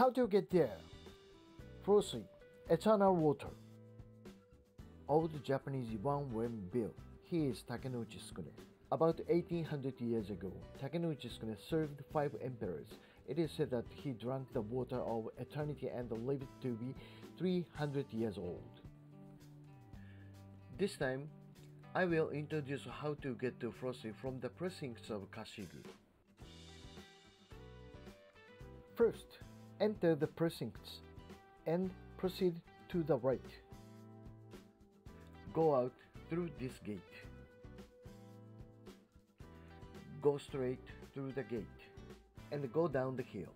How do you get there? Furosui, eternal water. Old Japanese one when built. He is Takenouchi Sukune. About 1800 years ago, Takenouchi Sukune served five emperors. It is said that he drank the water of eternity and lived to be 300 years old. This time, I will introduce how to get to Furosui from the precincts of Kashigu. First, enter the precincts and proceed to the right. Go out through this gate. Go straight through the gate and go down the hill.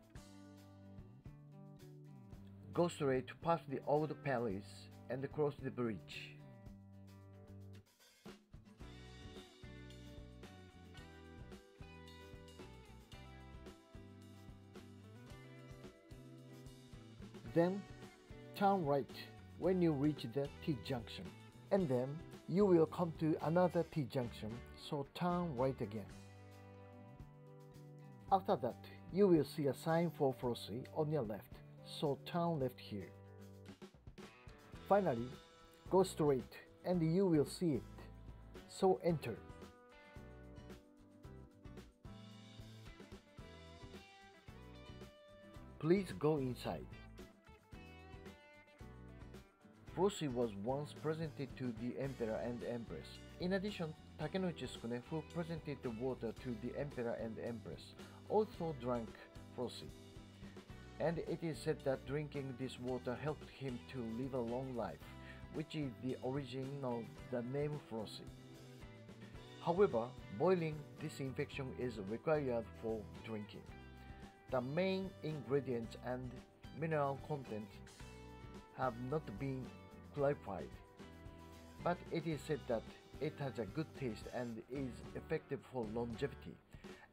Go straight past the old palace and cross the bridge. Then turn right when you reach the T junction. And then you will come to another T junction, so turn right again. After that, you will see a sign for Furosui on your left, so turn left here. Finally, go straight and you will see it, so enter. Please go inside. Furosui was once presented to the emperor and empress. In addition, Takenouchi Sukune, who presented the water to the emperor and empress, also drank Furosui. And it is said that drinking this water helped him to live a long life, which is the origin of the name Furosui. However, boiling disinfection is required for drinking. The main ingredients and mineral content have not been clarified, but it is said that it has a good taste and is effective for longevity.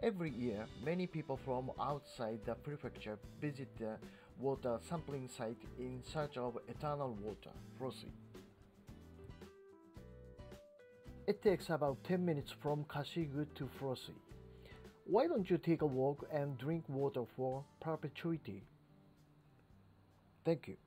Every year, many people from outside the prefecture visit the water sampling site in search of eternal water, Furosui. It takes about 10 minutes from Kashigu to Furosui. Why don't you take a walk and drink water for perpetuity? Thank you.